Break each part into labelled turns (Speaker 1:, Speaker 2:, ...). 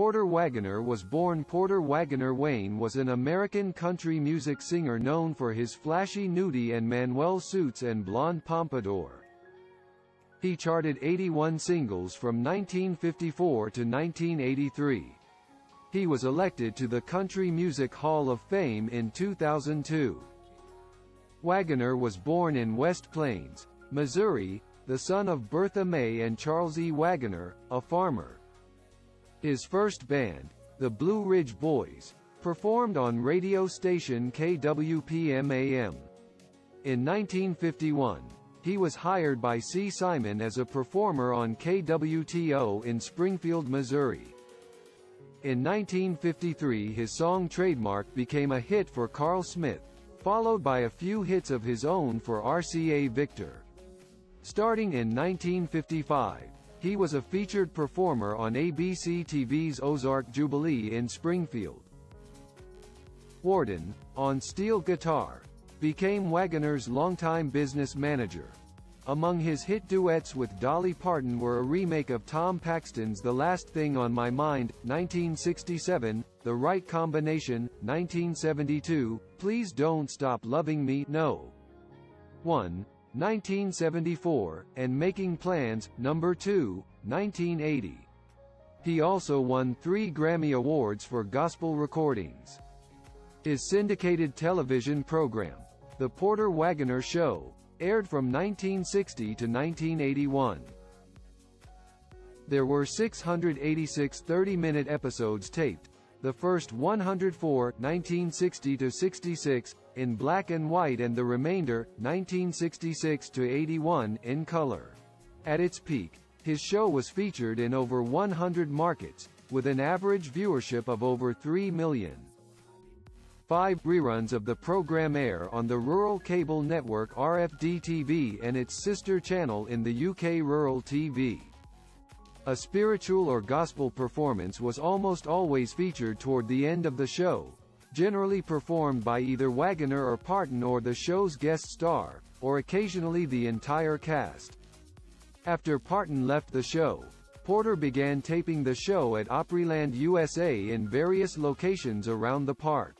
Speaker 1: Porter Wagoner was born Porter Wagoner Wayne was an American country music singer known for his flashy nudie and Manuel suits and blonde pompadour. He charted 81 singles from 1954 to 1983. He was elected to the Country Music Hall of Fame in 2002. Wagoner was born in West Plains, Missouri, the son of Bertha May and Charles E. Wagoner, a farmer. His first band, the Blue Ridge Boys, performed on radio station KWPM-AM. In 1951, he was hired by Si Siman as a performer on KWTO in Springfield, Missouri. In 1953 his song Trademark became a hit for Carl Smith, followed by a few hits of his own for RCA Victor. Starting in 1955, he was a featured performer on ABC TV's Ozark Jubilee in Springfield. Warden, on steel guitar, became Wagoner's longtime business manager. Among his hit duets with Dolly Parton were a remake of Tom Paxton's The Last Thing on My Mind, 1967, The Right Combination, 1972, Please Don't Stop Loving Me, No. 1, 1974, and Making Plans, Number 2, 1980. He also won three Grammy Awards for gospel recordings. His syndicated television program, The Porter Wagoner Show, aired from 1960 to 1981. There were 686 30-minute episodes taped, the first 104 1960 to 66 in black and white and the remainder 1966 to 81 in color. At its peak, his show was featured in over 100 markets, with an average viewership of over 3 million. Five reruns of the program air on the rural cable network RFD-TV and its sister channel in the UK Rural TV. A spiritual or gospel performance was almost always featured toward the end of the show, generally performed by either Wagoner or Parton or the show's guest star, or occasionally the entire cast. After Parton left the show, Porter began taping the show at Opryland USA in various locations around the park.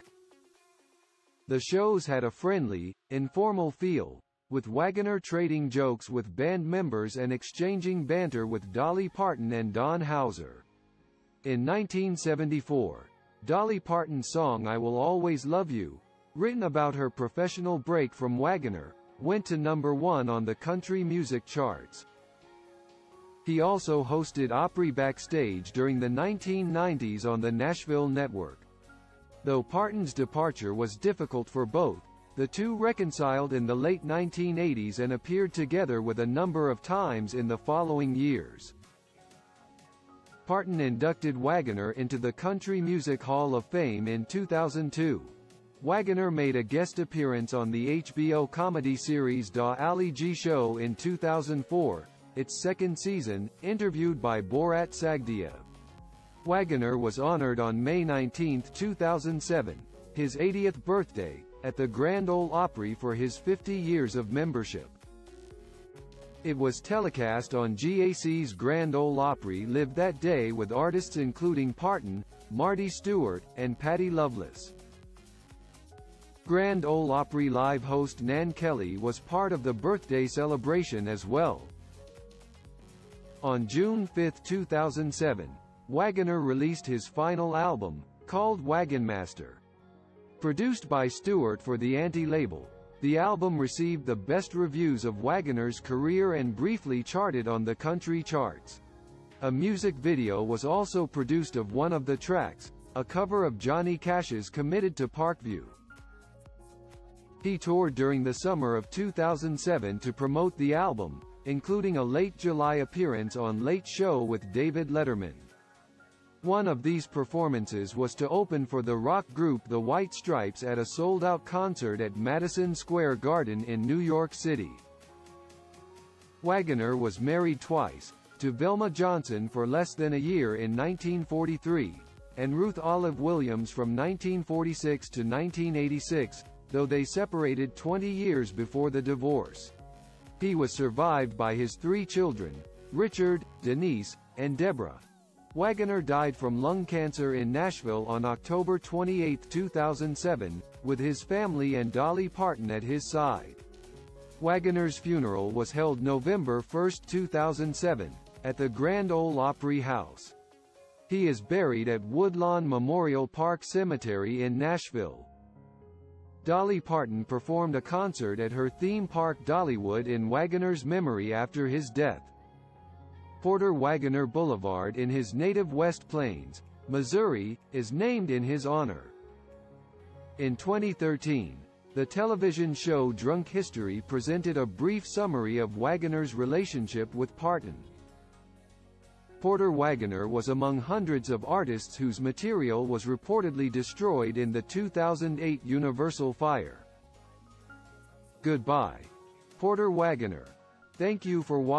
Speaker 1: The shows had a friendly, informal feel, with Wagoner trading jokes with band members and exchanging banter with Dolly Parton and Don Howser. In 1974, Dolly Parton's song I Will Always Love You, written about her professional break from Wagoner, went to number one on the country music charts. He also hosted Opry Backstage during the 1990s on the Nashville Network. Though Parton's departure was difficult for both, the two reconciled in the late 1980s and appeared together with a number of times in the following years. Parton inducted Wagoner into the Country Music Hall of Fame in 2002. Wagoner made a guest appearance on the HBO comedy series Da Ali G Show in 2004, its second season, interviewed by Borat Sagdiyev. Wagoner was honored on May 19, 2007, his 80th birthday, at the Grand Ole Opry for his 50 years of membership. It was telecast on GAC's Grand Ole Opry Live that day with artists including Parton, Marty Stuart, and Patty Loveless. Grand Ole Opry Live host Nan Kelly was part of the birthday celebration as well. On June 5, 2007, Wagoner released his final album, called Wagonmaster. Produced by Stuart for the Anti-label, the album received the best reviews of Wagoner's career and briefly charted on the country charts. A music video was also produced of one of the tracks, a cover of Johnny Cash's Committed to Parkview. He toured during the summer of 2007 to promote the album, including a late July appearance on Late Show with David Letterman. One of these performances was to open for the rock group The White Stripes at a sold-out concert at Madison Square Garden in New York City. Wagoner was married twice, to Velma Johnson for less than a year in 1943, and Ruth Olive Williams from 1946 to 1986, though they separated 20 years before the divorce. He was survived by his three children, Richard, Denise, and Deborah. Wagoner died from lung cancer in Nashville on October 28, 2007, with his family and Dolly Parton at his side. Wagoner's funeral was held November 1, 2007, at the Grand Ole Opry House. He is buried at Woodlawn Memorial Park Cemetery in Nashville. Dolly Parton performed a concert at her theme park Dollywood in Wagoner's memory after his death. Porter Wagoner Boulevard in his native West Plains, Missouri, is named in his honor. In 2013, the television show Drunk History presented a brief summary of Wagoner's relationship with Parton. Porter Wagoner was among hundreds of artists whose material was reportedly destroyed in the 2008 Universal fire. Goodbye. Porter Wagoner. Thank you for watching.